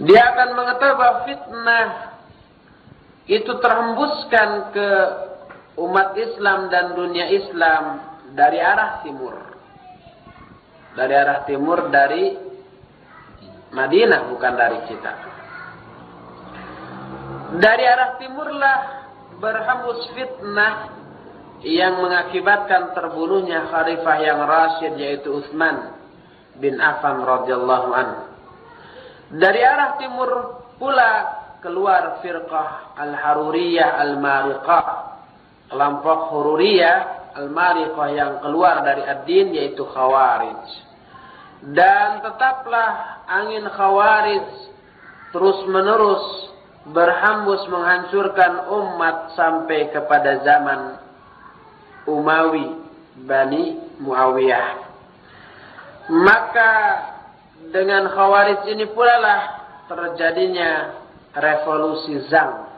Dia akan mengetahui bahwa fitnah itu terhembuskan ke umat Islam dan dunia Islam dari arah timur. Dari arah timur dari Madinah bukan dari kita. Dari arah timurlah berhembus fitnah yang mengakibatkan terbunuhnya khalifah yang rasyid yaitu Utsman bin Affan radhiyallahu an. Dari arah timur pula keluar firqah Al-Haruriyah Al-Mariqah, kelompok Hururiyah Al-Mariqah yang keluar dari ad-din yaitu Khawarij. Dan tetaplah angin Khawarij terus-menerus berhambus menghancurkan umat sampai kepada zaman Umawi Bani Muawiyah. Maka dengan Khawarij ini pula lah terjadinya revolusi Zhang.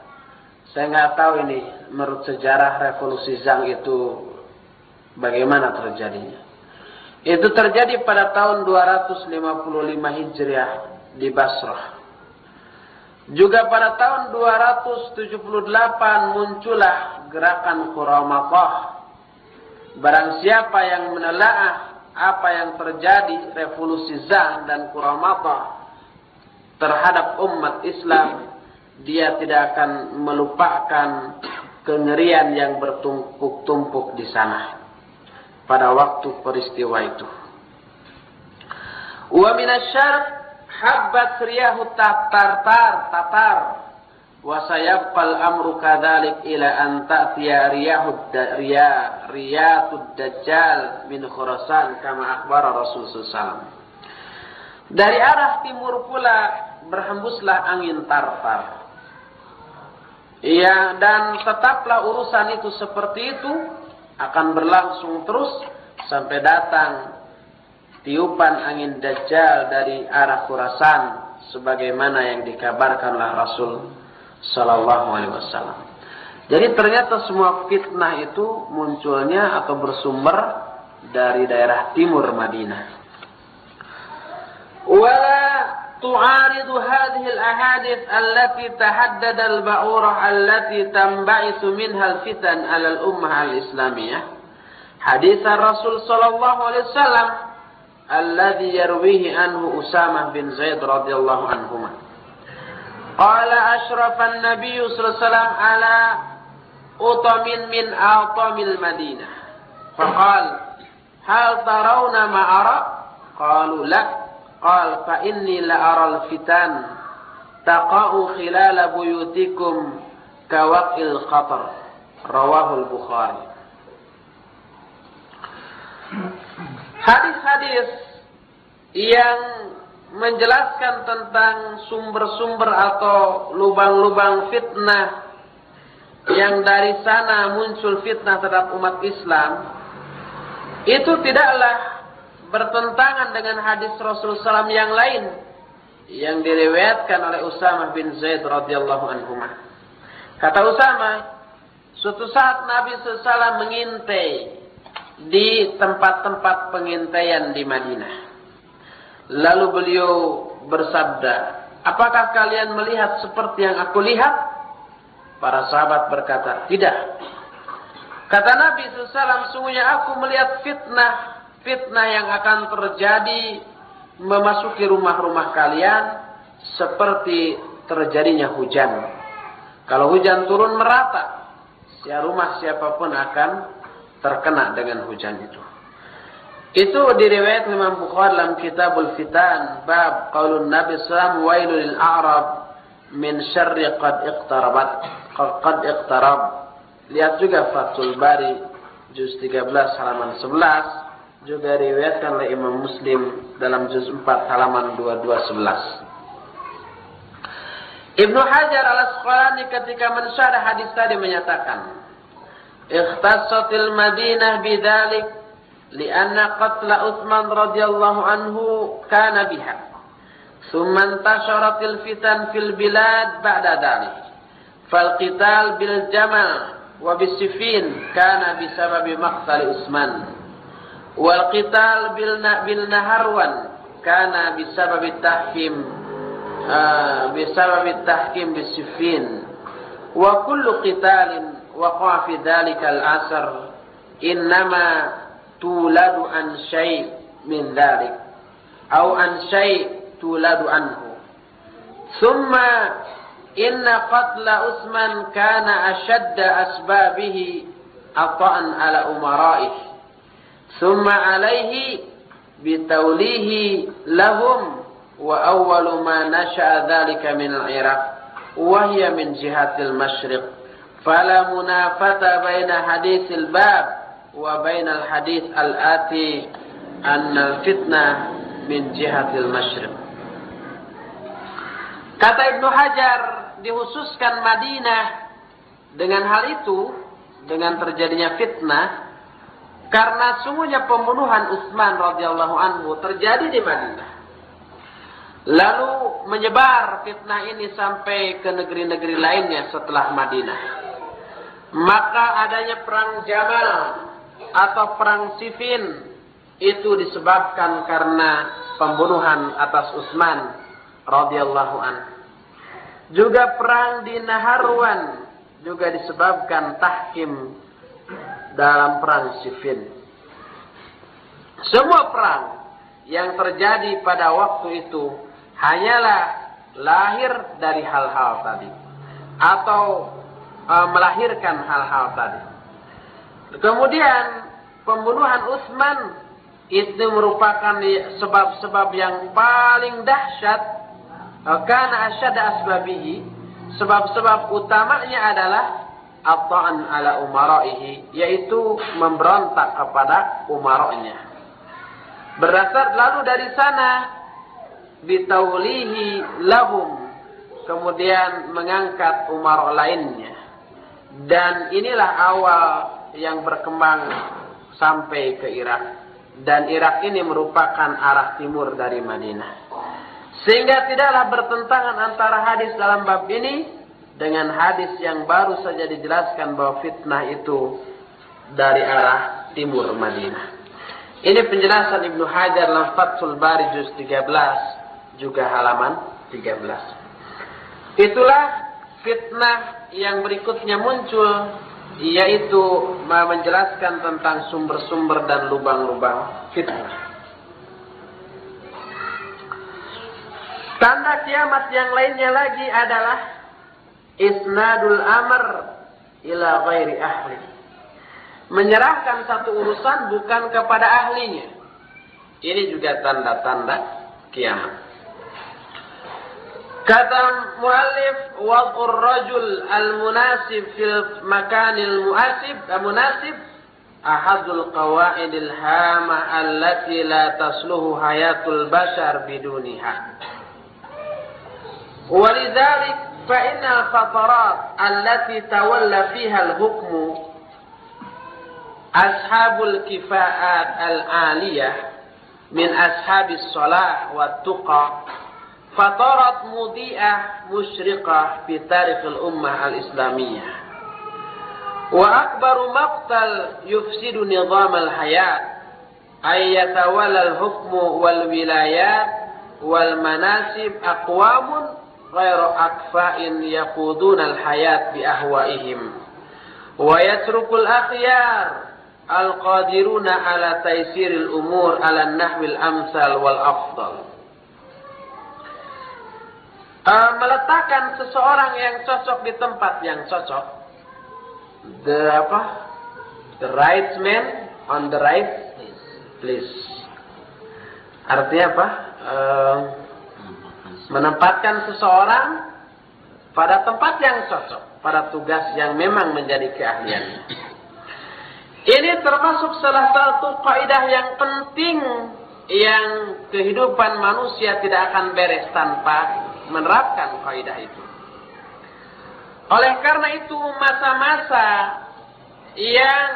Saya nggak tahu ini menurut sejarah revolusi Zhang itu bagaimana terjadinya. Itu terjadi pada tahun 255 Hijriah di Basrah. Juga pada tahun 278 muncullah gerakan Quramatah Barang siapa yang menelaah apa yang terjadi revolusi Zah dan Kuramata terhadap umat Islam, dia tidak akan melupakan kengerian yang bertumpuk-tumpuk di sana pada waktu peristiwa itu. Wa minasyarq habbat riyahu tatar tatar wa sayabqal amru kadzalik ila an ta'tiya riyahud riya riyatud dajjal min khurasan kama akhbara rasul sallallahu dari arah timur pula berhembuslah angin tartar. Iya dan tetaplah urusan itu seperti itu akan berlangsung terus sampai datang tiupan angin dajjal dari arah Khurasan sebagaimana yang dikabarkanlah Rasul Sallallahu Alaihi Wasallam. Jadi ternyata semua fitnah itu munculnya atau bersumber dari daerah timur Madinah. ولا تعارض هذه الأحاديث التي تحدد البعورة التي تنبعث منها الفتن على الأمة الإسلامية حديث الرسول صلى الله عليه وسلم الذي يرويه عنه أسامة بن زيد رضي الله عنهما قال أشرف النبي صلى الله عليه وسلم على أطم من أطم المدينة. فقال هل ترون ما أرى؟ قالوا لا. قال فإني لأرى الفتن تقع خلال بيوتكم كوقع القطر. رواه البخاري. hadis-hadis yang menjelaskan tentang sumber-sumber atau lubang-lubang fitnah yang dari sana muncul fitnah terhadap umat Islam itu tidaklah bertentangan dengan hadis Rasulullah SAW yang lain yang diriwayatkan oleh Usama bin Zaid radhiyallahu anhu. Kata Usama, suatu saat Nabi SAW mengintai di tempat-tempat pengintaian di Madinah. Lalu beliau bersabda, apakah kalian melihat seperti yang aku lihat? Para sahabat berkata, tidak. Kata Nabi SAW, sungguhnya aku melihat fitnah, fitnah yang akan terjadi memasuki rumah-rumah kalian seperti terjadinya hujan. Kalau hujan turun merata, siapa rumah siapa pun akan terkena dengan hujan itu. Itu diriwayat Imam Bukhari dalam Kitabul Fitan bab qaulun Nabi sallallahu wailul a'rab min syarri qad iqtarabat qad iqtarab. Lihat juga Fathul Bari juz 13 halaman 11 juga diriwayatkan oleh Imam Muslim dalam juz 4 halaman 2211. Ibnu Hajar al-Asqalani ketika mensyarah hadis tadi menyatakan, "Ikhtassatil Madinah bidzalik لأن قتل عثمان رضي الله عنه كان بها. ثم انتشرت الفتن في البلاد بعد ذلك. فالقتال بالجمع وبالسفين كان بسبب مقتل عثمان. والقتال بالنهرون كان بسبب التحكيم بسبب التحكيم بالسفين. وكل قتال وقع في ذلك العصر. إنما تولد عن شيء من ذلك أو عن شيء تولد عنه. ثم إن قتل عثمان كان أشد أسبابه الطعن على أمرائه. ثم عليه بتوليه لهم وأول ما نشأ ذلك من العراق وهي من جهة المشرق. فلا منافة بين حديث الباب wa bainal hadis al-ati annal fitnah min jihatil masyriq. Kata Ibnu Hajar dihususkan Madinah dengan hal itu dengan terjadinya fitnah karena sungguhnya pembunuhan Utsman radhiyallahu anhu terjadi di Madinah. Lalu menyebar fitnah ini sampai ke negeri-negeri lainnya setelah Madinah. Maka adanya perang Jamal atau perang Siffin itu disebabkan karena pembunuhan atas Utsman radhiyallahu an. Juga perang di Naharwan juga disebabkan tahkim dalam perang Siffin. Semua perang yang terjadi pada waktu itu hanyalah lahir dari hal-hal tadi atau e, melahirkan hal-hal tadi. Kemudian pembunuhan Utsman itu merupakan sebab-sebab yang paling dahsyat. Karena asyad asbabihi. Sebab-sebab utamanya adalah ataan ala umaraihi yaitu memberontak kepada umaranya. Berdasar lalu dari sana bitaulihi lahum kemudian mengangkat umar lainnya dan inilah awal yang berkembang sampai ke Irak dan Irak ini merupakan arah timur dari Madinah sehingga tidaklah bertentangan antara hadis dalam bab ini dengan hadis yang baru saja dijelaskan bahwa fitnah itu dari arah timur Madinah. Ini penjelasan Ibnu Hajar dalam Fathul Bari juz 13 juga halaman 13. Itulah fitnah yang berikutnya muncul yaitu menjelaskan tentang sumber-sumber dan lubang-lubang fitnah. Tanda kiamat yang lainnya lagi adalah isnadul amr ila ghairi ahli. Menyerahkan satu urusan bukan kepada ahlinya. Ini juga tanda-tanda kiamat. كذا المؤلف وضع الرجل المناسب في المكان المناسب المناسب أحد القواعد الهامة التي لا تصلح حياة البشر بدونها. ولذلك فإن الفترات التي تولى فيها الحكم أصحاب الكفاءات العالية من أصحاب الصلاح والتقى فطرت مضيئة مشرقة في تاريخ الأمة الإسلامية. وأكبر مقتل يفسد نظام الحياة أن يتولى الحكم والولايات والمناسب أقوام غير أكفاء يقودون الحياة بأهوائهم. ويترك الأخيار القادرون على تيسير الأمور على النحو الأمثل والأفضل. Uh, meletakkan seseorang yang cocok di tempat yang cocok. The apa? The right man on the right place. Artinya apa? Uh, menempatkan seseorang pada tempat yang cocok, pada tugas yang memang menjadi keahlian. Ini termasuk salah satu kaidah yang penting yang kehidupan manusia tidak akan beres tanpa menerapkan kaidah itu. Oleh karena itu masa-masa yang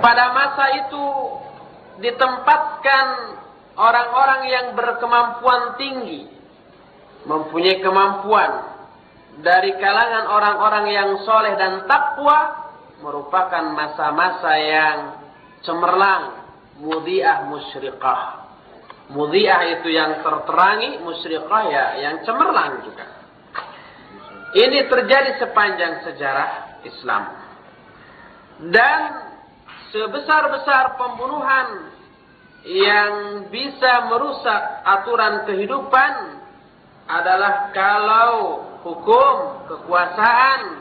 pada masa itu ditempatkan orang-orang yang berkemampuan tinggi, mempunyai kemampuan dari kalangan orang-orang yang soleh dan takwa merupakan masa-masa yang cemerlang, mudiah musyrikah Mudhi'ah itu yang terterangi, musyrikah ya yang cemerlang juga. Ini terjadi sepanjang sejarah Islam. Dan sebesar-besar pembunuhan yang bisa merusak aturan kehidupan adalah kalau hukum, kekuasaan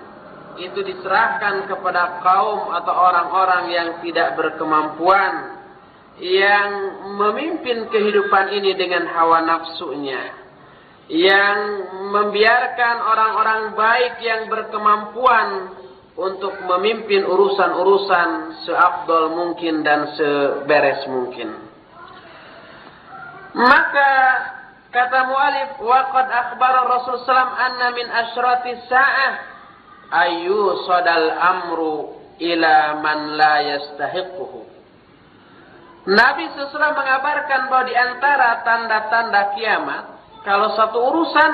itu diserahkan kepada kaum atau orang-orang yang tidak berkemampuan yang memimpin kehidupan ini dengan hawa nafsunya yang membiarkan orang-orang baik yang berkemampuan untuk memimpin urusan-urusan seabdol mungkin dan seberes mungkin maka kata mualif waqad akhbara Rasul sallam anna min asyrati sa'ah ayu sodal amru ila man la yastahiquhu. Nabi sesudah mengabarkan bahwa di antara tanda-tanda kiamat, kalau satu urusan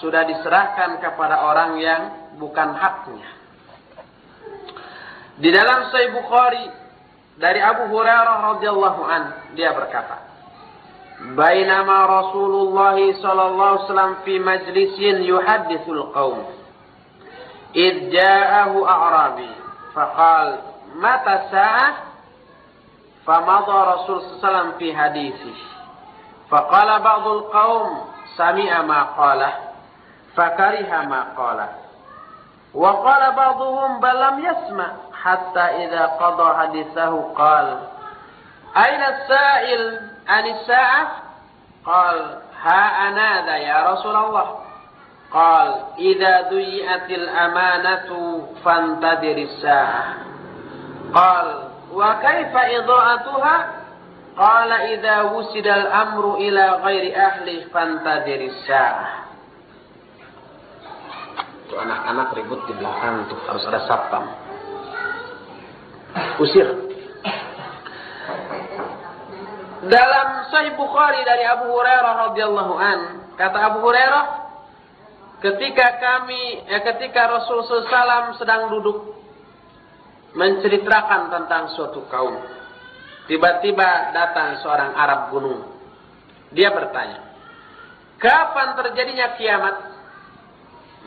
sudah diserahkan kepada orang yang bukan haknya. Di dalam Sahih Bukhari dari Abu Hurairah radhiyallahu an dia berkata, "Bainama Rasulullah sallallahu alaihi wasallam fi majlisin yuhadditsul qaum, Idja'ahu a'rabi, faqal, mata sa'ah?" فمضى رسول صلى الله عليه وسلم في حديثه. فقال بعض القوم سمع ما قاله فكره ما قاله. وقال بعضهم بل لم يسمع. حتى إذا قضى حديثه قال أين السائل؟ عن الساعة؟ قال ها أنا ذا يا رسول الله. قال إذا ضيعت الأمانة فانتظر الساعة. قال Wa kaifa idha'atuha? Qala wusidal amru ila ghairi ahli fantadiris sa'ah. Anak-anak ribut di belakang tuh harus ada satpam. Usir. Dalam Sahih Bukhari dari Abu Hurairah radhiyallahu an, kata Abu Hurairah, ketika kami eh, ketika Rasulullah SAW sedang duduk menceritakan tentang suatu kaum tiba-tiba datang seorang Arab gunung dia bertanya kapan terjadinya kiamat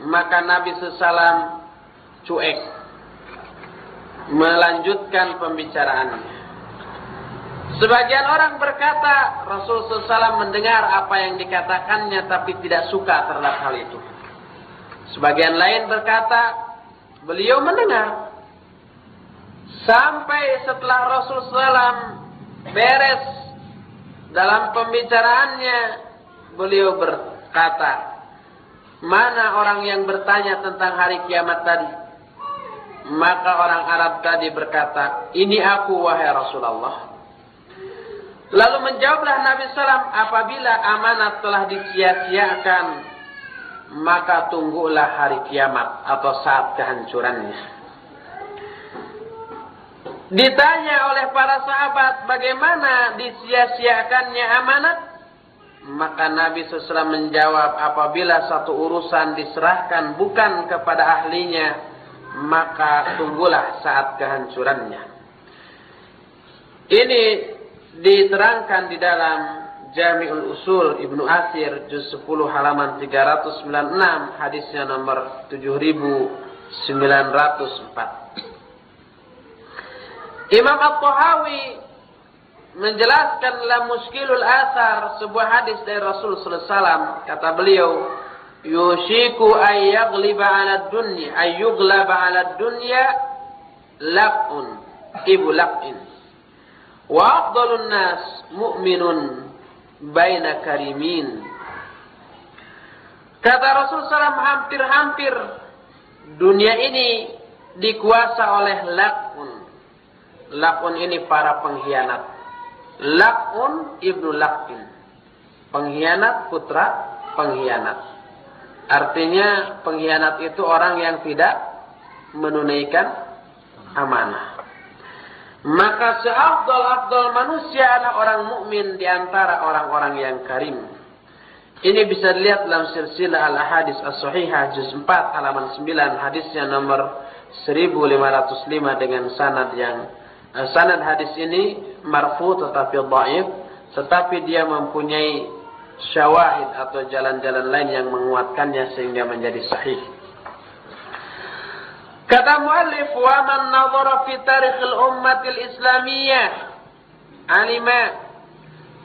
maka Nabi SAW cuek melanjutkan pembicaraannya Sebagian orang berkata Rasulullah SAW mendengar apa yang dikatakannya tapi tidak suka terhadap hal itu. Sebagian lain berkata, beliau mendengar. Sampai setelah Rasul SAW beres dalam pembicaraannya, beliau berkata, mana orang yang bertanya tentang hari kiamat tadi? Maka orang Arab tadi berkata, ini aku wahai Rasulullah. Lalu menjawablah Nabi SAW, apabila amanat telah disia-siakan maka tunggulah hari kiamat atau saat kehancurannya. Ditanya oleh para sahabat bagaimana disia-siakannya amanat? Maka Nabi SAW menjawab apabila satu urusan diserahkan bukan kepada ahlinya, maka tunggulah saat kehancurannya. Ini diterangkan di dalam Jami'ul Usul Ibnu Asir juz 10 halaman 396 hadisnya nomor 7904 Imam At-Tahawi menjelaskan dalam Muskilul Asar sebuah hadis dari Rasul sallallahu alaihi wasallam kata beliau yushiku ay yaghliba 'ala dunya ay yughlaba 'ala dunya laqun ibu laqin wa afdalun nas mu'minun baina karimin. Kata Rasul SAW hampir-hampir dunia ini dikuasa oleh lakun. Lakun ini para pengkhianat. Lakun ibnu lakin. Pengkhianat putra pengkhianat. Artinya pengkhianat itu orang yang tidak menunaikan amanah. Maka seafdol-afdol manusia adalah orang mukmin di antara orang-orang yang karim. Ini bisa dilihat dalam silsilah al-hadis as-sahihah juz 4 halaman 9 hadisnya nomor 1505 dengan sanad yang sanad hadis ini marfu tetapi dhaif tetapi dia mempunyai syawahid atau jalan-jalan lain yang menguatkannya sehingga menjadi sahih. Kata muallif wa man nadhara fi tarikh al-ummah al-islamiyyah alima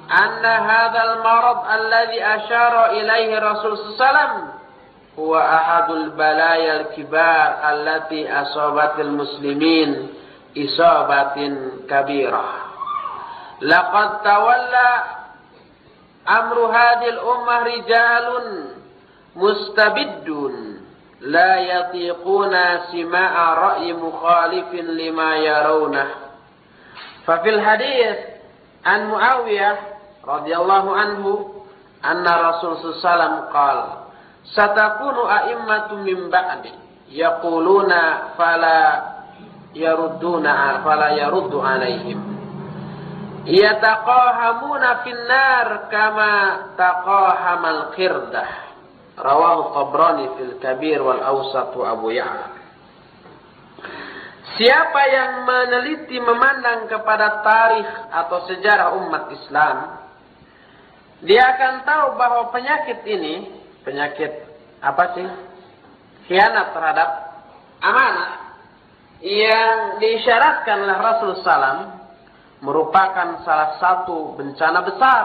anna hadha al-marad alladhi ashara ilayhi Rasul sallallahu huwa ahadul balaya al-kibar allati asabat al-muslimin isabatin kabirah. Laqad tawalla amru hadhihi al-ummah rijalun mustabiddun la yatiquna sima'a ra'yi mukhalifin lima yarawna. Fa fil hadis an Muawiyah radhiyallahu anhu anna Rasul sallallahu qala satakunu a'immatu min ba'di yaquluna fala yarudduna fala yaruddu alaihim. Yataqahamuna finnar kama taqahamal qirdah rawahu Tabrani fil Kabir wal Awsat wa Abu Ya'la. Siapa yang meneliti memandang kepada tarikh atau sejarah umat Islam dia akan tahu bahwa penyakit ini penyakit apa sih? Khianat terhadap amanah yang diisyaratkan oleh Rasul Sallam merupakan salah satu bencana besar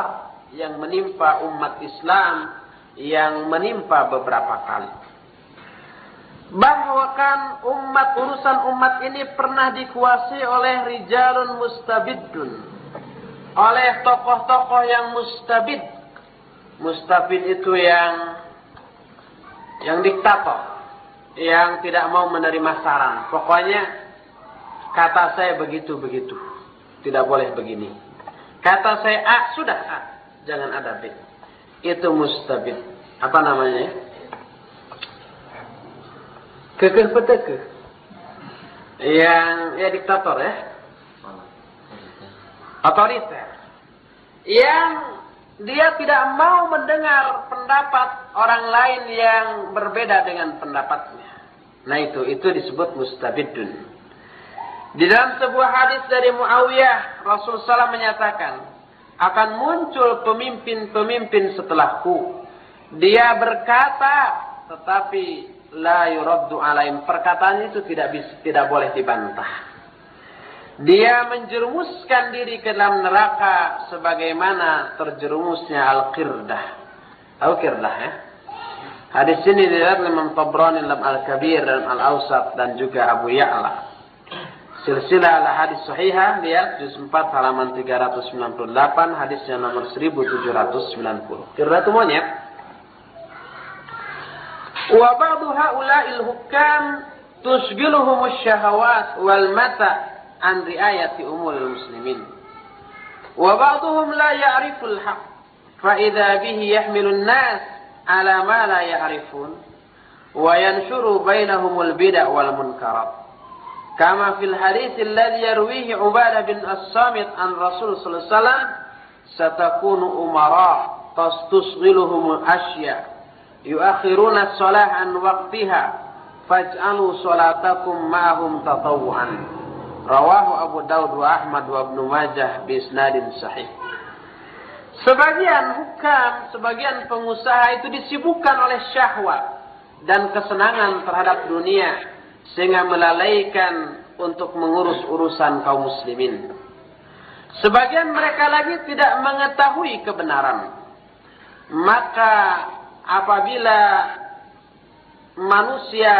yang menimpa umat Islam yang menimpa beberapa kali. Bahwa kan umat urusan umat ini pernah dikuasai oleh rijalun mustabidun. Oleh tokoh-tokoh yang mustabid. Mustabid itu yang yang diktator. Yang tidak mau menerima saran. Pokoknya kata saya begitu-begitu. Tidak boleh begini. Kata saya A, sudah A. Jangan ada B. Itu mustabid. Apa namanya? Kekeh peteke. Yang ya diktator ya. Otoriter. Yang dia tidak mau mendengar pendapat orang lain yang berbeda dengan pendapatnya. Nah itu, itu disebut mustabidun. Di dalam sebuah hadis dari Muawiyah, Rasul SAW menyatakan, akan muncul pemimpin-pemimpin setelahku. Dia berkata, tetapi la yuraddu alaim. Perkataan itu tidak bisa, tidak boleh dibantah. Dia menjerumuskan diri ke dalam neraka sebagaimana terjerumusnya Al-Qirdah. Al-Qirdah ya. Hadis ini dilihat Imam Tabrani dalam Al-Kabir dan Al-Awsat dan juga Abu Ya'la. Silsilah ala hadis sahihah lihat juz 4 halaman 398 hadisnya nomor 1790. Kira monyet. Wa ba'du haula'il hukam tusgiluhum syahawat wal mata an riayati umuril muslimin. Wa ba'duhum la ya'riful haq fa idza bihi yahmilu an-nas ala ma la ya'rifun wa yanshuru bainahumul bid'ah wal munkarat. Kama fil hadis alladhi yarwihi Ubadah bin As-Samit an Rasul sallallahu alaihi wasallam satakunu umara tastusghiluhum asya yuakhiruna as-salah an waqtiha faj'alu salatakum ma'hum tatawwan rawahu Abu Daud wa Ahmad wa Ibnu Majah bi isnadin sahih Sebagian hukam, sebagian pengusaha itu disibukkan oleh syahwat dan kesenangan terhadap dunia sehingga melalaikan untuk mengurus urusan kaum muslimin. Sebagian mereka lagi tidak mengetahui kebenaran. Maka apabila manusia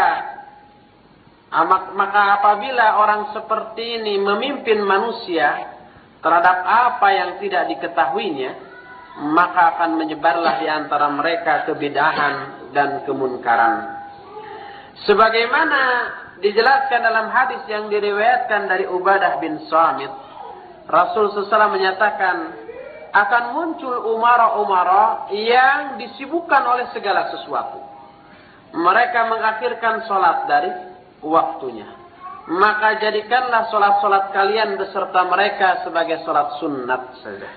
maka apabila orang seperti ini memimpin manusia terhadap apa yang tidak diketahuinya, maka akan menyebarlah di antara mereka kebidahan dan kemunkaran. Sebagaimana dijelaskan dalam hadis yang diriwayatkan dari Ubadah bin Samit, Rasul SAW menyatakan akan muncul umara-umara yang disibukkan oleh segala sesuatu. Mereka mengakhirkan sholat dari waktunya. Maka jadikanlah sholat-sholat kalian beserta mereka sebagai sholat sunat saja.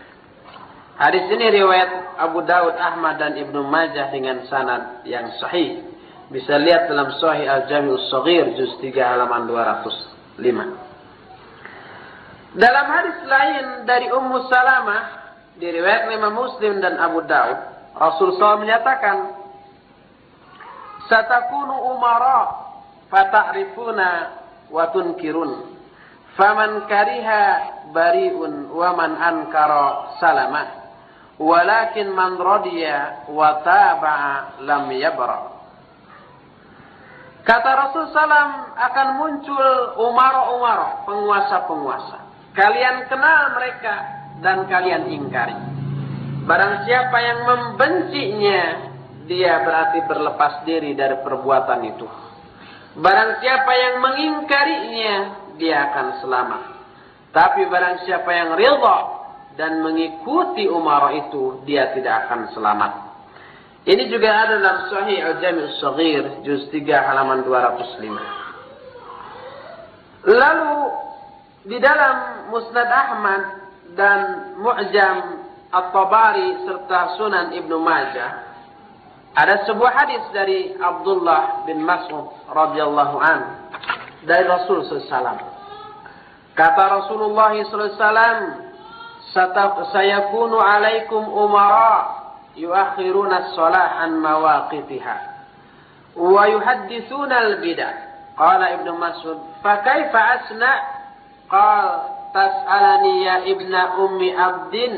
Hadis ini riwayat Abu Daud, Ahmad dan Ibnu Majah dengan sanad yang sahih. Bisa lihat dalam Sahih Al-Jami'us Saghir juz 3 halaman 205. Dalam hadis lain dari Ummu Salamah diriwayatkan Imam Muslim dan Abu Daud, Rasul SAW menyatakan, "Satakunu umara fata'rifuna wa tunkirun. Faman kariha bari'un wa man ankara salamah. Walakin man radiya wa taba'a lam yabra." Kata Rasul Salam akan muncul umaro-umaro, penguasa-penguasa. Kalian kenal mereka dan kalian ingkari. Barang siapa yang membencinya, dia berarti berlepas diri dari perbuatan itu. Barang siapa yang mengingkarinya, dia akan selamat. Tapi barang siapa yang ridha dan mengikuti umaro itu, dia tidak akan selamat. Ini juga ada dalam Sahih Al-Jami' Al-Saghir juz 3 halaman 205. Lalu di dalam Musnad Ahmad dan Mu'jam At-Tabari serta Sunan Ibnu Majah ada sebuah hadis dari Abdullah bin Mas'ud radhiyallahu an dari Rasul sallallahu Kata Rasulullah sallallahu wasallam, "Sayakunu alaikum umara" yuakhiruna as-salah an mawaqitiha wa yuhadditsuna al-bid'ah. Qala Ibnu Mas'ud, "Fa kaifa asna?" Qal tas'alani ya ibna ummi abdin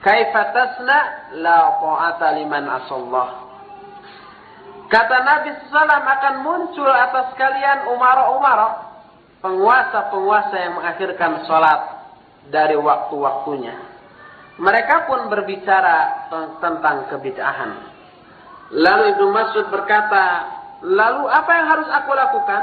kaifa tasna la ta'ata liman asallah Kata Nabi SAW akan muncul atas kalian umara-umara, penguasa-penguasa yang mengakhirkan sholat dari waktu-waktunya. Mereka pun berbicara tentang kebid'ahan. Lalu Ibnu Mas'ud berkata, lalu apa yang harus aku lakukan?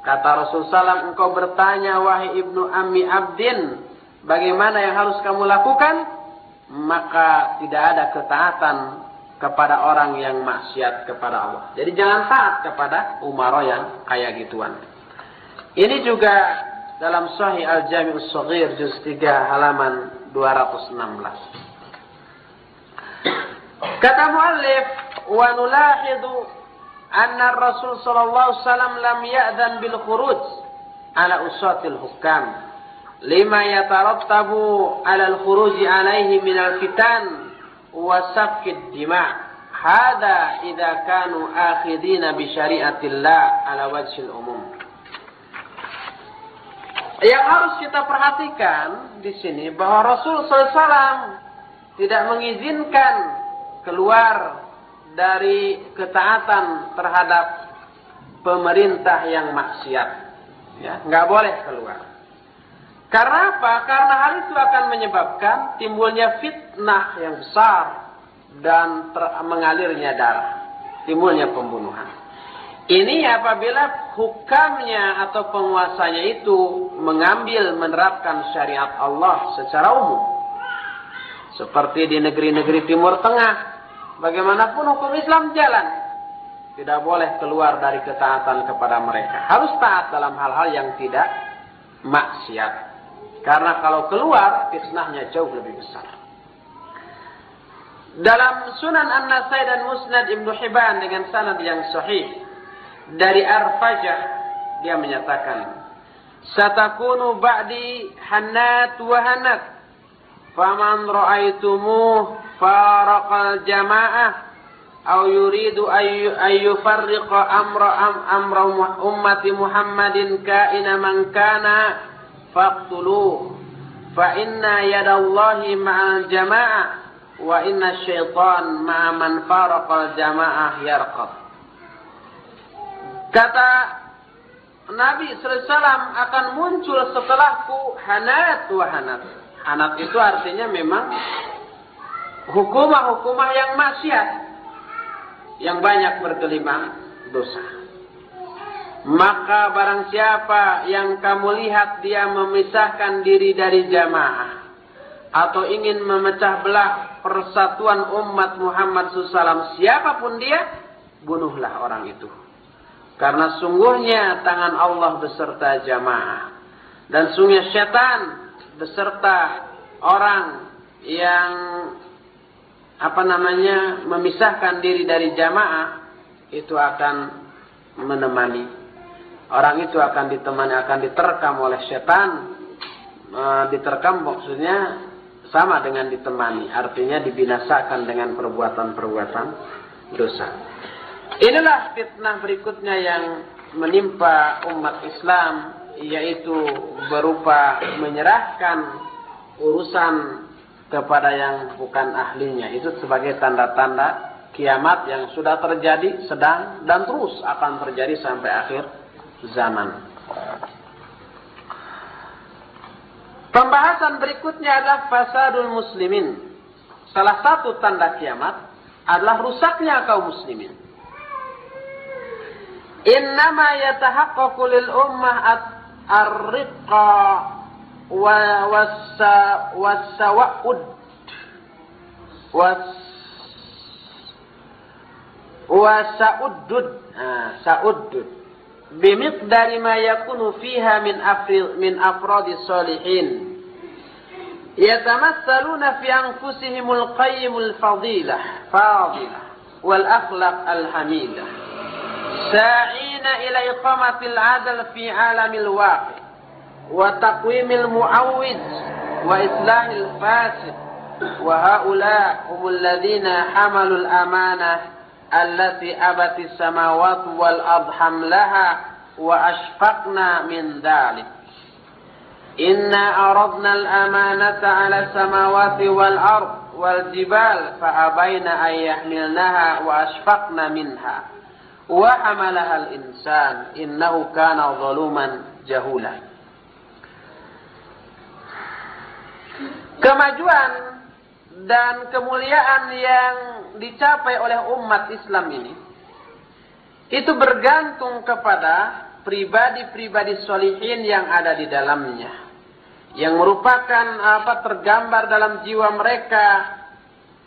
Kata Rasulullah SAW, engkau bertanya, wahai Ibnu Ammi Abdin, bagaimana yang harus kamu lakukan? Maka tidak ada ketaatan kepada orang yang maksiat kepada Allah. Jadi jangan taat kepada umaro yang kayak gituan. Ini juga dalam Sahih Al-Jami'us Saghir juz 3 halaman 216. Kata muallif, wa nulahidu anna Rasul sallallahu alaihi wasallam lam ya'dan bil khuruj ala usatil hukam lima yatarattabu ala al khuruj alaihi min al fitan wa safkid dima' hada idza kanu akhidina bi syariatillah ala wajhil umum yang harus kita perhatikan di sini bahwa Rasul SAW tidak mengizinkan keluar dari ketaatan terhadap pemerintah yang maksiat. Ya, nggak boleh keluar. Karena apa? Karena hal itu akan menyebabkan timbulnya fitnah yang besar dan mengalirnya darah, timbulnya pembunuhan. Ini apabila hukamnya atau penguasanya itu mengambil menerapkan syariat Allah secara umum. Seperti di negeri-negeri Timur Tengah. Bagaimanapun hukum Islam jalan. Tidak boleh keluar dari ketaatan kepada mereka. Harus taat dalam hal-hal yang tidak maksiat. Karena kalau keluar, fitnahnya jauh lebih besar. Dalam Sunan An-Nasai dan Musnad Ibnu Hibban dengan sanad yang sahih dari Arfajah dia menyatakan satakunu ba'di hanat wa hanat faman ra'aitumuh faraqal jamaah yuridu ay yufarriqa amra am amra ummati Muhammadin kaina man kana faqtuluh fa inna yadallahi ma'al jamaah wa inna syaitan ma'a man faraqal jamaah yarqab Kata Nabi SAW akan muncul setelahku hanat wa hanat. Hanat itu artinya memang hukumah-hukumah yang maksiat. Yang banyak bergelimang dosa. Maka barang siapa yang kamu lihat dia memisahkan diri dari jamaah. Atau ingin memecah belah persatuan umat Muhammad SAW. Siapa pun dia, bunuhlah orang itu. Karena sungguhnya tangan Allah beserta jamaah. Dan sungguhnya setan beserta orang yang apa namanya memisahkan diri dari jamaah itu akan menemani orang itu akan ditemani akan diterkam oleh setan e, diterkam maksudnya sama dengan ditemani. Artinya dibinasakan dengan perbuatan-perbuatan dosa. Inilah fitnah berikutnya yang menimpa umat Islam yaitu berupa menyerahkan urusan kepada yang bukan ahlinya. Itu sebagai tanda-tanda kiamat yang sudah terjadi, sedang dan terus akan terjadi sampai akhir zaman. Pembahasan berikutnya adalah fasadul muslimin. Salah satu tanda kiamat adalah rusaknya kaum muslimin. Innama yatahaqqaqu lil ummah ar-riqa wa wasa wasawa'ud was wa sa'uddud ah, sa'uddud بمقدار ما يكون فيها من من أفراد الصالحين. يتمثلون في أنفسهم القيم الفضيلة فاضلة والأخلاق الحميدة. ساعين إلى إقامة العدل في عالم الواقع وتقويم المعوج وإصلاح الفاسد. وهؤلاء هم الذين حملوا الأمانة wa haula humul ladzina hamalul amanah allati abati samawati wal ard hamlaha wa ashfaqna min dhalik inna aradna al amanata ala samawati wal ard wal jibal fa abaina an yahmilnaha wa ashfaqna minha wa hamalaha al insan innahu kana zaluman jahula kemajuan dan kemuliaan yang dicapai oleh umat Islam ini itu bergantung kepada pribadi-pribadi solihin yang ada di dalamnya yang merupakan apa tergambar dalam jiwa mereka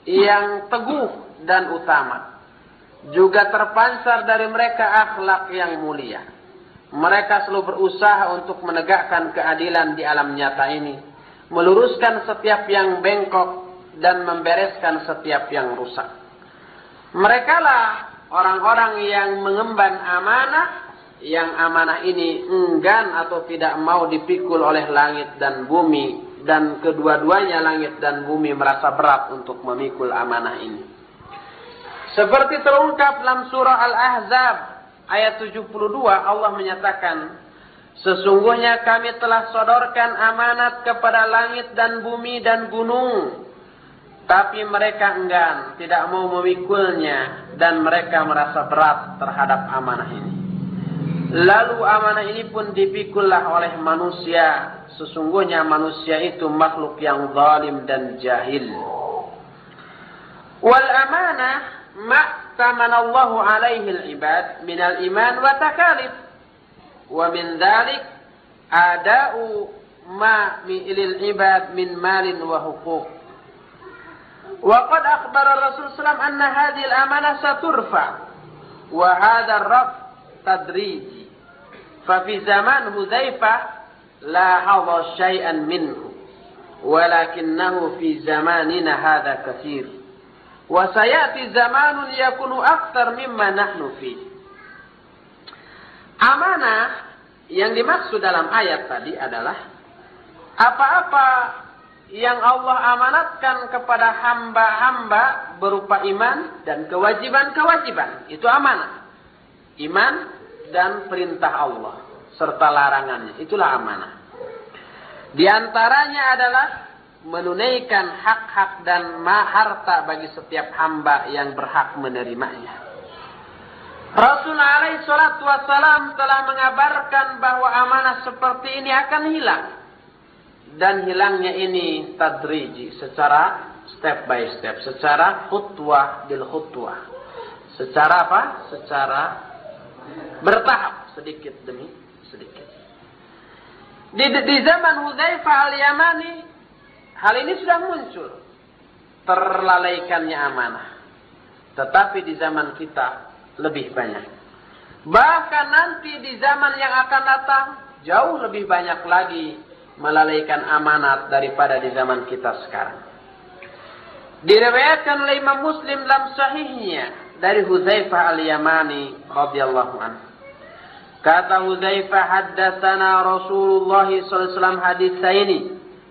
yang teguh dan utama juga terpancar dari mereka akhlak yang mulia. Mereka selalu berusaha untuk menegakkan keadilan di alam nyata ini meluruskan setiap yang bengkok dan membereskan setiap yang rusak. Mereka lah orang-orang yang mengemban amanah, yang amanah ini enggan atau tidak mau dipikul oleh langit dan bumi, dan kedua-duanya langit dan bumi merasa berat untuk memikul amanah ini. Seperti terungkap dalam surah Al-Ahzab ayat 72 Allah menyatakan Sesungguhnya kami telah sodorkan amanat kepada langit dan bumi dan gunung tapi mereka enggan, tidak mau memikulnya dan mereka merasa berat terhadap amanah ini. Lalu amanah ini pun dipikullah oleh manusia. Sesungguhnya manusia itu makhluk yang zalim dan jahil. Wal amanah ma'taman Allah alaihi al-ibad min al-iman wa takalif. Wa min dhalik ada'u ma ilil ibad min malin wa hukuk. وقد أخبر الرسول صلى الله عليه وسلم أن هذه الأمانة سترفع وهذا الرفع تدريجي. ففي زمان حذيفة لاحظ شيئا منه ولكنه في زماننا هذا كثير. وسيأتي زمان يكون أكثر مما نحن فيه. amanah yang dimaksud dalam ayat tadi adalah apa-apa yang Allah amanatkan kepada hamba-hamba berupa iman dan kewajiban-kewajiban. Itu amanah. Iman dan perintah Allah serta larangannya. Itulah amanah. Di antaranya adalah menunaikan hak-hak dan harta bagi setiap hamba yang berhak menerimanya. Rasulullah alaihi salatu wassalam telah mengabarkan bahwa amanah seperti ini akan hilang dan hilangnya ini tadriji secara step by step, secara khutwah bil khutwah. Secara apa? Secara bertahap sedikit demi sedikit. Di, di zaman Hudzaifah al-Yamani hal ini sudah muncul. Terlalaikannya amanah. Tetapi di zaman kita lebih banyak. Bahkan nanti di zaman yang akan datang jauh lebih banyak lagi melalaikan amanat daripada di zaman kita sekarang. Diriwayatkan oleh Imam Muslim dalam sahihnya dari Hudzaifah al-Yamani radhiyallahu anhu. Kata Hudzaifah haddatsana Rasulullah sallallahu alaihi wasallam haditsaini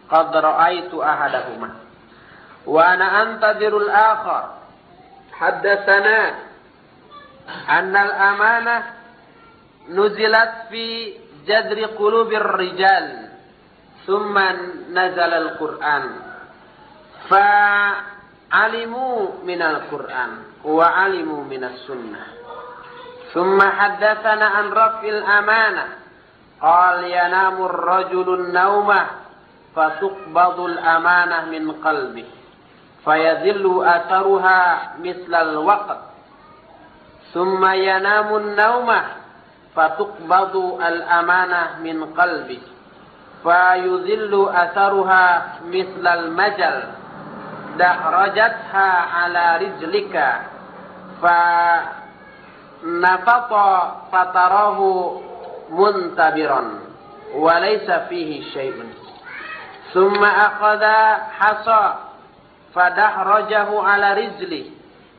qad ra'aitu ahadahuma. وأنا أنتظر الآخر حدثنا أن الأمانة نزلت في جذر قلوب الرجال ثم نزل القرآن. فعلموا من القرآن وعلموا من السنة. ثم حدثنا عن رفع الأمانة. قال ينام الرجل النوم فتقبض الأمانة من قلبه فيذل أثرها مثل الوقت. ثم ينام النوم فتقبض الأمانة من قلبه. فيذل أثرها مثل المجل. دحرجتها على رجلك. فنفط فتراه منتبرا وليس فيه شيء. ثم أخذ حصى فدحرجه على رجله.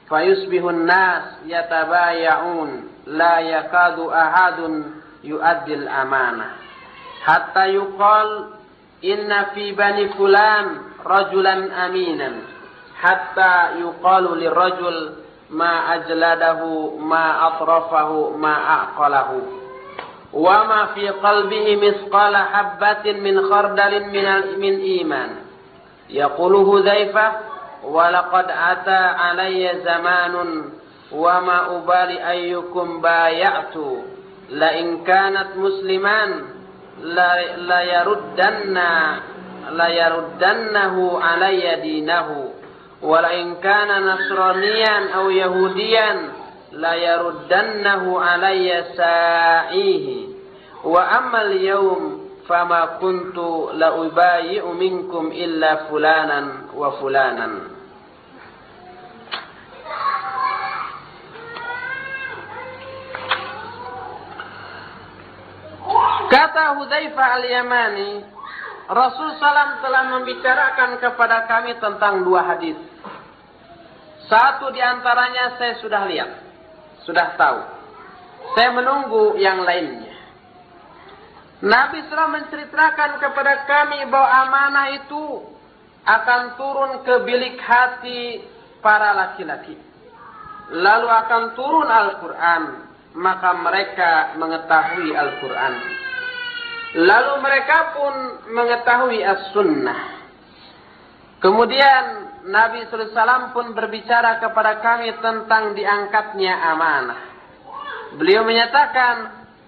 فيصبح الناس يتبايعون. لا يكاد أحد يؤدي الأمانة. حتى يقال إن في بني فلان رجلا أمينا. حتى يقال للرجل ما أجلده ما أطرفه ما أعقله. وما في قلبه مثقال حبة من خردل من من إيمان. يقول هذيفة ولقد أتى علي زمان وما أبالي أيكم بايعت لئن كانت مسلمان ليردن ليردنه علي دينه. ولئن كان نصرانيا أو يهوديا ليردنه علي ساعيه وأما اليوم فما كنت لأبايع منكم إلا فلانا وفلانا. Kata Hudzaifah al-Yamani, Rasul Salam telah membicarakan kepada kami tentang dua hadis. Satu di antaranya saya sudah lihat, sudah tahu. Saya menunggu yang lainnya. Nabi telah menceritakan kepada kami bahwa amanah itu akan turun ke bilik hati para laki-laki. Lalu akan turun Al-Quran, maka mereka mengetahui Al-Quran. Lalu mereka pun mengetahui as-sunnah. Kemudian Nabi SAW pun berbicara kepada kami tentang diangkatnya amanah. Beliau menyatakan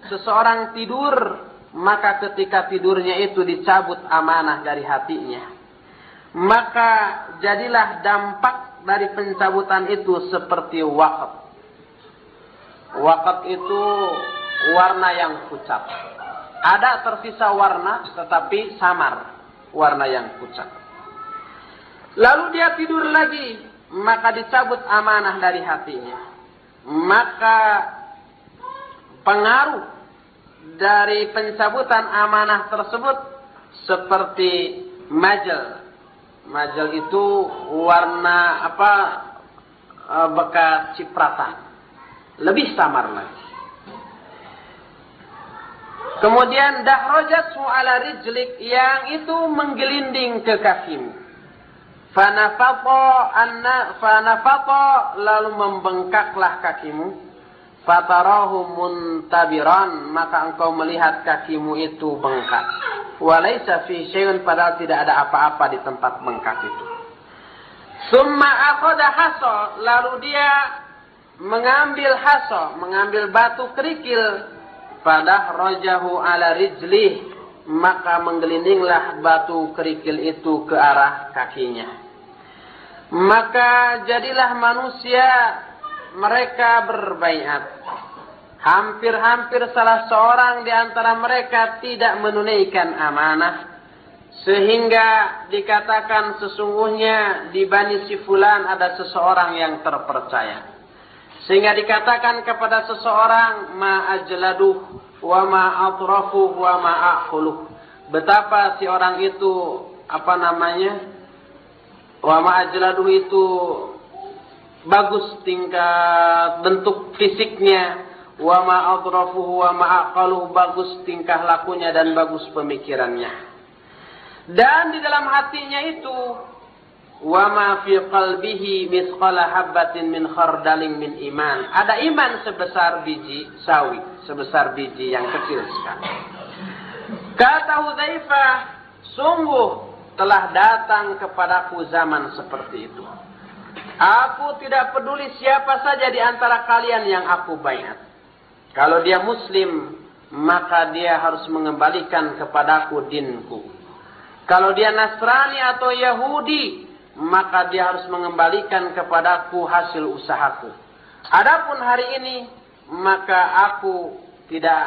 seseorang tidur maka ketika tidurnya itu dicabut amanah dari hatinya. Maka jadilah dampak dari pencabutan itu seperti wakaf. Wakaf itu warna yang pucat. Ada tersisa warna tetapi samar warna yang pucat. Lalu dia tidur lagi, maka dicabut amanah dari hatinya. Maka pengaruh dari pencabutan amanah tersebut seperti majel. Majel itu warna apa e, bekas cipratan. Lebih samar lagi. Kemudian dahrojat ala rijlik yang itu menggelinding ke kakimu. Fanafato anna fanafato lalu membengkaklah kakimu. Fatarahu muntabiran maka engkau melihat kakimu itu bengkak. Walaysa fi syai'un padahal tidak ada apa-apa di tempat bengkak itu. Summa akhadha haso lalu dia mengambil haso, mengambil batu kerikil Fadah rojahu ala rijlih. Maka menggelindinglah batu kerikil itu ke arah kakinya. Maka jadilah manusia mereka berbaiat. Hampir-hampir salah seorang di antara mereka tidak menunaikan amanah. Sehingga dikatakan sesungguhnya di Bani Sifulan ada seseorang yang terpercaya. Sehingga dikatakan kepada seseorang ma ajladuh wa ma atrafuh wa ma aquluh. Betapa si orang itu apa namanya? Wa ma ajladuh itu bagus tingkah bentuk fisiknya wa ma atrafuh wa ma aqaluh bagus tingkah lakunya dan bagus pemikirannya. Dan di dalam hatinya itu wa ma fi qalbihi mithqala habatin min khardalin min iman. Ada iman sebesar biji sawi, sebesar biji yang kecil sekali. Kata Hudzaifah, sungguh telah datang kepadaku zaman seperti itu. Aku tidak peduli siapa saja di antara kalian yang aku bayat. Kalau dia muslim, maka dia harus mengembalikan kepadaku dinku. Kalau dia Nasrani atau Yahudi, maka dia harus mengembalikan kepadaku hasil usahaku. Adapun hari ini, maka aku tidak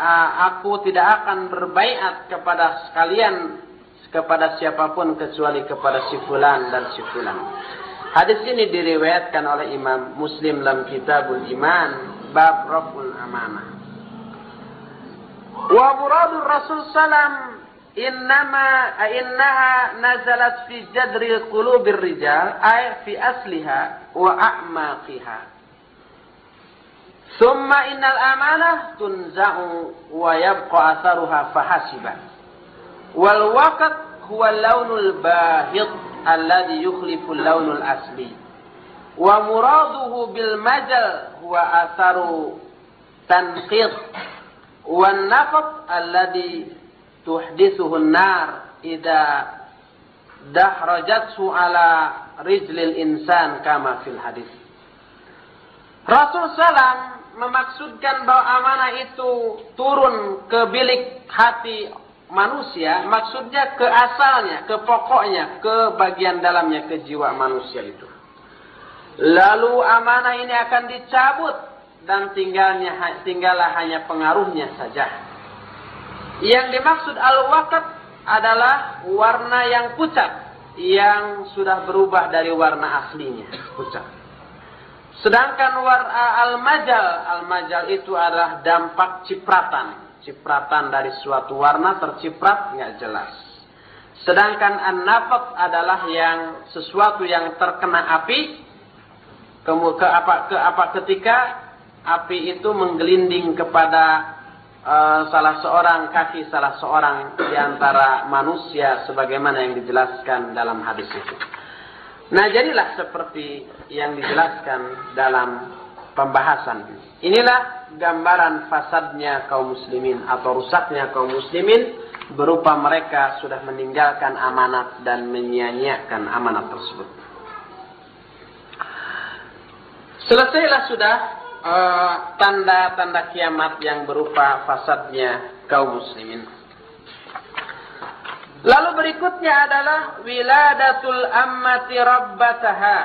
aku tidak akan berbaiat kepada sekalian kepada siapa pun kecuali kepada si fulan dan si fulan. Hadis ini diriwayatkan oleh Imam Muslim dalam Kitabul Iman bab Rabbul Amanah. Wa Rasul salam إنما إنها نزلت في جدر قلوب الرجال أي في أصلها وأعماقها. ثم إن الأمانة تنزع ويبقى أثرها فحسبا والوقت هو اللون الباهظ الذي يخلف اللون الأصلي ومراده بالمجل هو أثر تنقيط والنفط الذي tuhdithuhu an-nar idza dahrajathu ala rijlil insan kama fil hadis. Rasul salam memaksudkan bahwa amanah itu turun ke bilik hati manusia maksudnya ke asalnya, ke pokoknya, ke bagian dalamnya, ke jiwa manusia itu. Lalu amanah ini akan dicabut dan tinggalnya tinggallah hanya pengaruhnya saja. Yang dimaksud al-waqt adalah warna yang pucat yang sudah berubah dari warna aslinya, pucat. Sedangkan warna al-majal, al-majal itu adalah dampak cipratan cipratan dari suatu warna terciprat nggak jelas. Sedangkan an adalah yang sesuatu yang terkena api ke, ke apa ke apa ketika api itu menggelinding kepada uh, salah seorang kaki salah seorang di antara manusia sebagaimana yang dijelaskan dalam hadis itu. Nah, jadilah seperti yang dijelaskan dalam pembahasan. Inilah gambaran fasadnya kaum muslimin atau rusaknya kaum muslimin berupa mereka sudah meninggalkan amanat dan menyia-nyiakan amanat tersebut. Selesailah sudah eh, Eh, tanda-tanda uh, kiamat yang berupa fasadnya kaum muslimin. Lalu berikutnya adalah wiladatul ammati rabbataha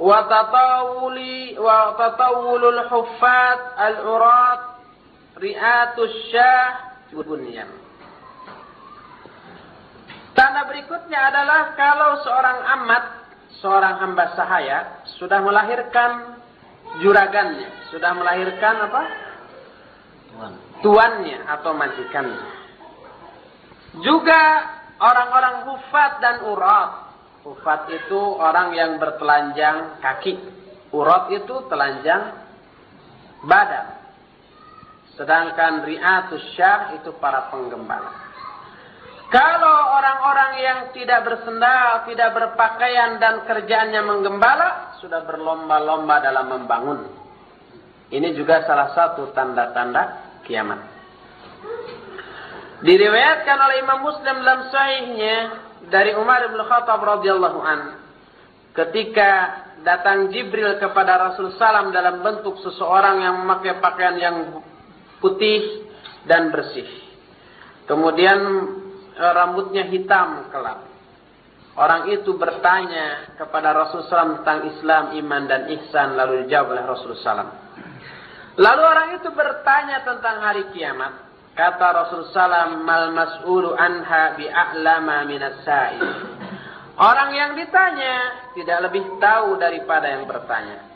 wa tatawuli wa tatawulul huffat al-urat ri'atus syah bunyan. Tanda berikutnya adalah kalau seorang amat, seorang hamba sahaya sudah melahirkan juragannya, sudah melahirkan apa? Tuan. Tuannya atau majikannya. Juga orang-orang hufat dan urat Ufat itu orang yang bertelanjang kaki. Urat itu telanjang badan. Sedangkan ri'atus syah itu para penggembala. Kalau orang-orang yang tidak bersendal, tidak berpakaian dan kerjaannya menggembala, sudah berlomba-lomba dalam membangun. Ini juga salah satu tanda-tanda kiamat. Diriwayatkan oleh Imam Muslim dalam sahihnya dari Umar bin Khattab radhiyallahu an ketika datang Jibril kepada Rasul salam dalam bentuk seseorang yang memakai pakaian yang putih dan bersih. Kemudian rambutnya hitam kelap. Orang itu bertanya kepada Rasul salam tentang Islam, iman dan ihsan lalu dijawab oleh Rasul salam. Lalu orang itu bertanya tentang hari kiamat. Kata Rasul Salam, mal mas'ulu anha bi'a'lama minas. Orang yang ditanya tidak lebih tahu daripada yang bertanya.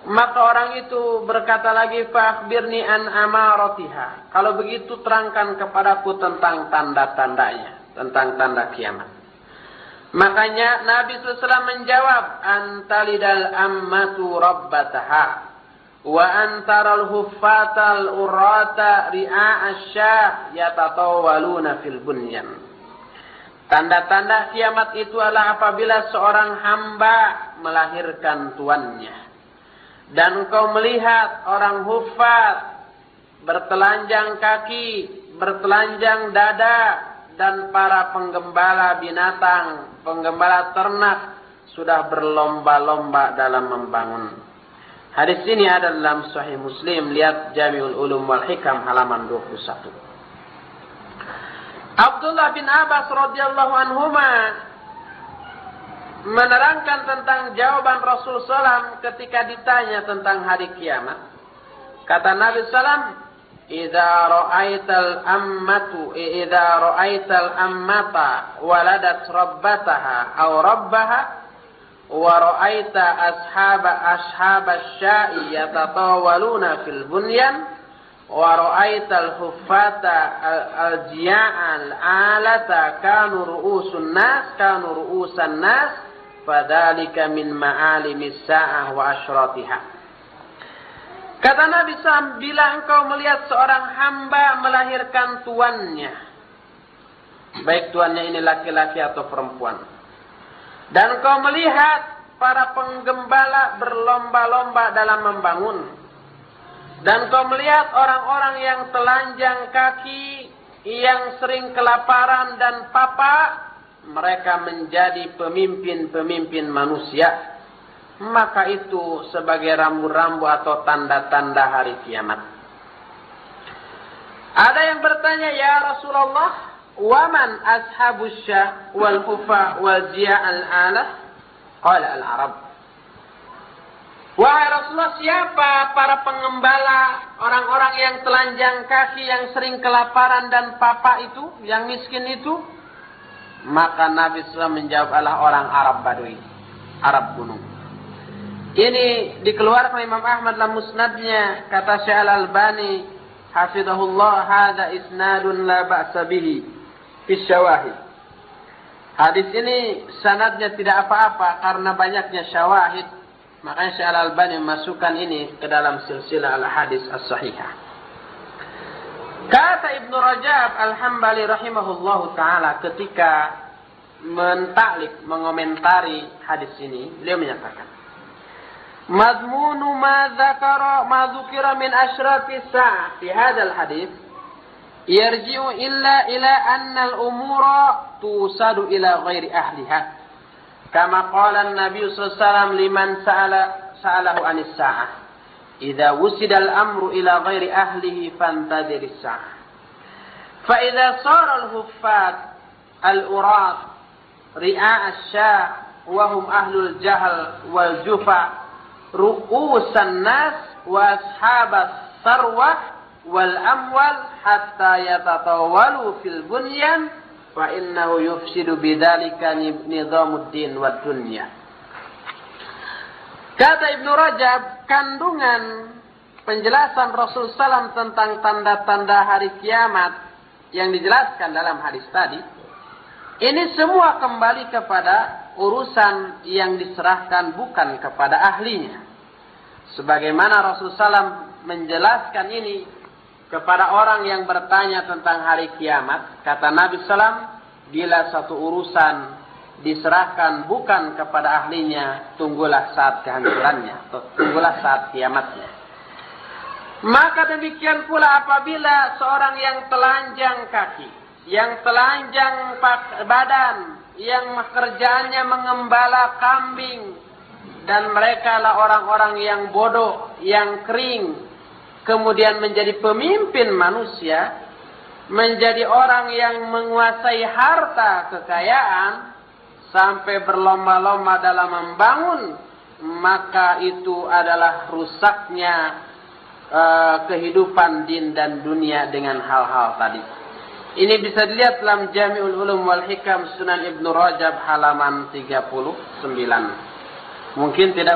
Maka orang itu berkata lagi, Fa'akhbirni an amaratiha. Kalau begitu terangkan kepadaku tentang tanda-tandanya. Tentang tanda kiamat. Makanya Nabi SAW menjawab, Antalidal ammatu rabbataha wa antaral huffatal urata ri'a asyah yatatawaluna fil bunyan. Tanda-tanda kiamat itu adalah apabila seorang hamba melahirkan tuannya. Dan engkau melihat orang hufat bertelanjang kaki, bertelanjang dada, dan para penggembala binatang, penggembala ternak sudah berlomba-lomba dalam membangun. Hadis ini ada dalam Sahih Muslim. Lihat Jamiul Ulum wal Hikam halaman 21. Abdullah bin Abbas radhiyallahu anhuma menerangkan tentang jawaban Rasul Sallam ketika ditanya tentang hari kiamat. Kata Nabi Sallam, "Idza ra'aital ammatu idza ra'aital ammata waladat rabbataha aw rabbaha wa ra'aita ashaba ashaba asy-sya'i yatatawaluna fil bunyan" wa ra'aital huffata al-jiya'al alata kanu ru'usun nas kanu ru'usan nas fadzalika min ma'alimis sa'ah wa asyratiha. Kata Nabi SAW, bila engkau melihat seorang hamba melahirkan tuannya, baik tuannya ini laki-laki atau perempuan, dan engkau melihat para penggembala berlomba-lomba dalam membangun, dan kau melihat orang-orang yang telanjang kaki, yang sering kelaparan dan papa, mereka menjadi pemimpin-pemimpin manusia. Maka itu sebagai rambu-rambu atau tanda-tanda hari kiamat. Ada yang bertanya, Ya Rasulullah, waman ashabus syah wal hufa wal jia al-alah? Qala al-Arab. Wahai Rasulullah, siapa para pengembala, orang-orang yang telanjang kaki, yang sering kelaparan dan papa itu, yang miskin itu? Maka Nabi SAW menjawab adalah orang Arab Badui, Arab gunung. Ini dikeluarkan Imam Ahmad dalam musnadnya, kata Syekh Al-Albani, Hafidahullah, hada isnadun la ba'sa bihi, fi syawahid. Hadis ini sanadnya tidak apa-apa karena banyaknya syawahid Makanya Syekh Al-Albani memasukkan ini ke dalam silsilah al-hadis as-sahihah. Kata Ibnu Rajab Al-Hambali rahimahullahu taala ketika mentaklik mengomentari hadis ini, beliau menyatakan Madmunu ma dzakara ma dzukira min asyrati sa'ah fi hadzal hadis yarji'u illa ila anna al-umura tusadu ila ghairi ahliha Kama qala Nabi sallallahu liman sa'ala sa'alahu anis sa'ah. Idza wusida al-amru ila ghairi ahlihi fantadhir as-sa'ah. Fa idza sara al-huffat al-urat ri'a asy-syah wa hum ahlul jahl wal jufa ru'usan nas wa ashabas sarwah wal amwal hatta yatatawalu fil bunyan fa innahu yufsidu bidzalika kandungan penjelasan Rasul Salam tentang tanda-tanda hari kiamat yang dijelaskan dalam hadis tadi, ini semua kembali kepada urusan yang diserahkan bukan kepada ahlinya. Sebagaimana Rasul Salam menjelaskan ini kepada orang yang bertanya tentang hari kiamat, kata Nabi Sallam, bila satu urusan diserahkan bukan kepada ahlinya, tunggulah saat kehancurannya, tunggulah saat kiamatnya. Maka demikian pula apabila seorang yang telanjang kaki, yang telanjang badan, yang kerjaannya mengembala kambing, dan mereka lah orang-orang yang bodoh, yang kering, kemudian menjadi pemimpin manusia, menjadi orang yang menguasai harta kekayaan, sampai berlomba-lomba dalam membangun, maka itu adalah rusaknya uh, kehidupan din dan dunia dengan hal-hal tadi. Ini bisa dilihat dalam Jami'ul Ulum wal Hikam Sunan Ibnu Rajab halaman 39 mungkin tidak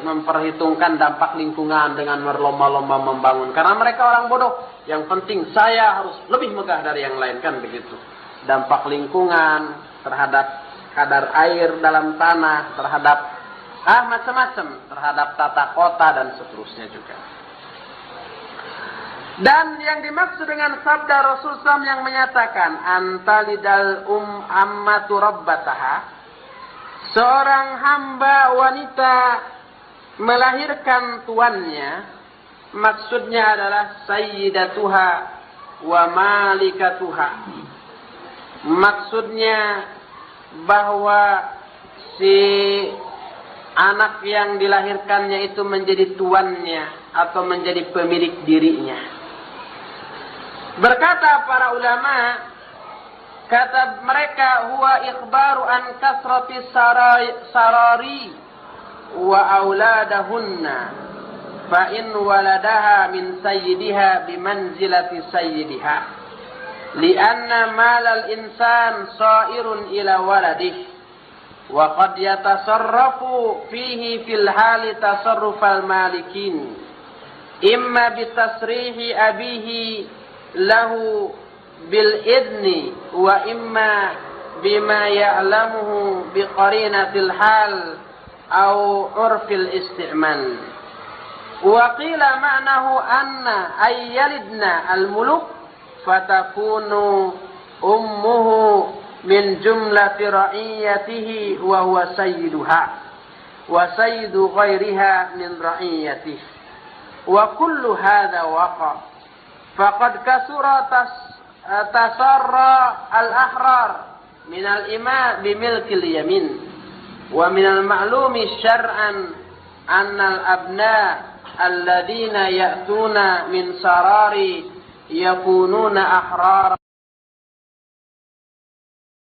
memperhitungkan dampak lingkungan dengan berlomba-lomba membangun. Karena mereka orang bodoh. Yang penting saya harus lebih megah dari yang lain kan begitu. Dampak lingkungan terhadap kadar air dalam tanah, terhadap ah macam-macam, terhadap tata kota dan seterusnya juga. Dan yang dimaksud dengan sabda Rasul SAW yang menyatakan antalidal um ammatu rabbataha seorang hamba wanita melahirkan tuannya maksudnya adalah sayyidatuha wa malikatuha maksudnya bahwa si anak yang dilahirkannya itu menjadi tuannya atau menjadi pemilik dirinya. Berkata para ulama, kata mereka huwa ikhbaru an kasrati sarari wa auladahunna fa in waladaha min sayyidiha bimanzilati sayyidiha لأن مال الإنسان صائر إلى ولده وقد يتصرف فيه في الحال تصرف المالكين. إما بتصريح أبيه له بالإذن وإما بما يعلمه بقرينة الحال أو عرف الاستعمال. وقيل معناه أن أن يلدنا الملوك فتكون أمه من جملة رعيته وهو سيدها وسيد غيرها من رعيته. وكل هذا وقع. فقد كثر تسرى الأحرار من الإماء بملك اليمين ومن المعلوم شرعا أن الأبناء الذين يأتون من سرار min sarari yakununa ahrar